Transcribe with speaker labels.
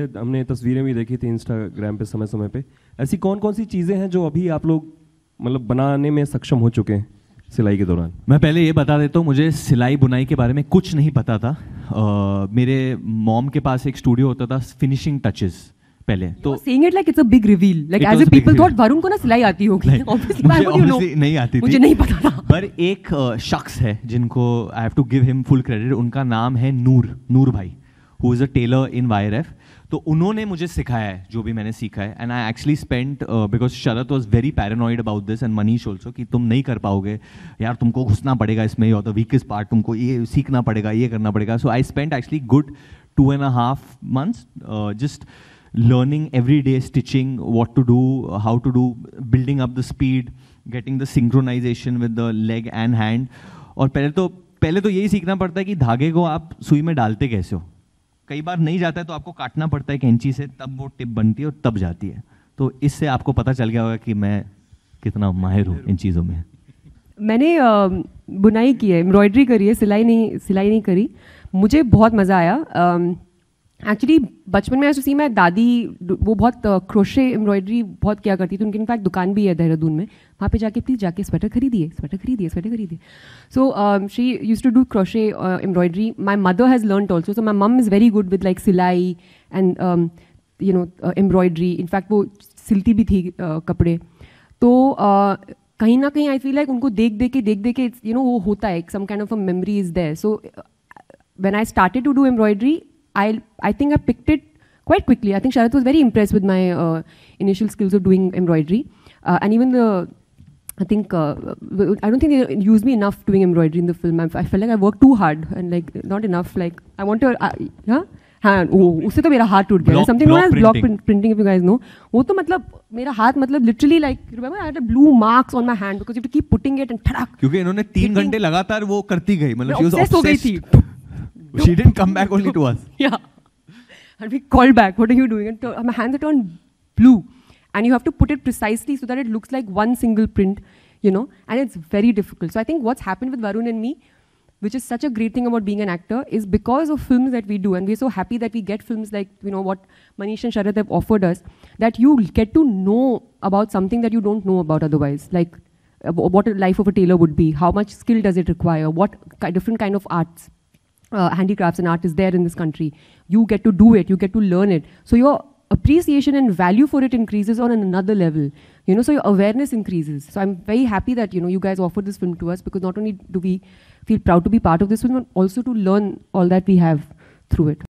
Speaker 1: है हमने तस्वीरें भी देखी थी इंस्टाग्राम पे समय समय पे। ऐसी कौन कौन सी चीज़ें हैं जो अभी आप लोग मतलब बनाने में सक्षम हो चुके हैं सिलाई के दौरान?
Speaker 2: मैं पहले ये बता देता हूँ मुझे सिलाई बुनाई के बारे में कुछ नहीं पता था। uh, मेरे मॉम के पास एक स्टूडियो होता था फिनिशिंग टचेस पहले
Speaker 3: तो saying it like it's a big reveal like as a people thought Varun को ना सिलाई आती होगी।
Speaker 2: ऑब्वियसली वुड यू नो नहीं आती
Speaker 3: मुझे नहीं पता था।
Speaker 2: पर एक शख्स है जिनको I have to give him full credit उनका नाम है नूर नूर भाई। Who is a tailor in wire तो उन्होंने मुझे सिखाया है, जो भी मैंने सीखा है। And I actually spend because Sharad was very paranoid about this and Manish also कि तुम नहीं कर पाओगे। यार, तुमको घुसना पड़ेगा इसमें और द वीकेस्ट पार्ट तुमको ये सीखना पड़ेगा, ये करना पड़ेगा। So I spend actually good two and a half months just learning every day, stitching what to do, how to do, building up the speed, getting the synchronization with the leg and hand और पहले तो पहले तो यही सीखना पड़ता है कि धागे को आप सुई में डालते कैसे हो? कई बार नहीं जाता है तो आपको काटना पड़ता है कैंची से, तब वो टिप बनती है और तब जाती है। तो इससे आपको पता चल गया होगा कि मैं कितना माहिर हूँ इन चीज़ों में।
Speaker 3: मैंने बुनाई की है, एम्ब्रॉयडरी करी है, सिलाई नहीं सिलाई नहीं करी। मुझे बहुत मज़ा आया। एक्चुअली बचपन में ऐसे सी मैं दादी वो बहुत क्रोशे एम्ब्रॉयडरी बहुत किया करती थी। उनकी इनफैक्ट दुकान भी है देहरादून में। वहाँ पे जाके प्लीज़ जाके स्वेटर खरीदिए स्वेटर खरीदिए स्वेटर खरीदिए। So she use to do crochet embroidery my mother has learn also so my mom is very good with like सिलाई and you know embroidery in fact वो सिलती भी थी कपड़े। तो कहीं ना कहीं आई फील लाइक उनको देख देख के देख देख के यू नो वो होता है। Some kind of a memory is there so when I started to do embroidery, I, I think I picked it quite quickly. I think Sharath was very impressed with my uh, initial skills of doing embroidery. Uh, and even the, I think, uh, I don't think they used me enough doing embroidery in the film. I, I, felt like I worked too hard and like not enough. Like I want to, uh, yeah? हाँ वो उससे तो मेरा हाथ टूट गया something known as block printing if you guys know वो तो मतलब मेरा हाथ मतलब literally like remember I had blue marks on my hand because you have to keep putting it and ठड़क
Speaker 2: क्योंकि इन्होंने 3 घंटे लगातार वो करती गई मतलब शी वाज
Speaker 3: हो गई थी
Speaker 2: she didn't come back only to us.
Speaker 3: Yeah. And we called back, what are you doing? And my hands are turned blue. And you have to put it precisely so that it looks like one single print, you know, and it's very difficult. So I think what's happened with Varun and me, which is such a great thing about being an actor, is because of films that we do, and we're so happy that we get films like, you know, what Manish and Sharad have offered us, that you get to know about something that you don't know about otherwise. Like, uh, what a life of a tailor would be, how much skill does it require, what different kind of arts uh, handicrafts and art is there in this country. You get to do it, you get to learn it. So your appreciation and value for it increases on another level. You know, so your awareness increases. So I'm very happy that, you know, you guys offered this film to us because not only do we feel proud to be part of this film, but also to learn all that we have through it.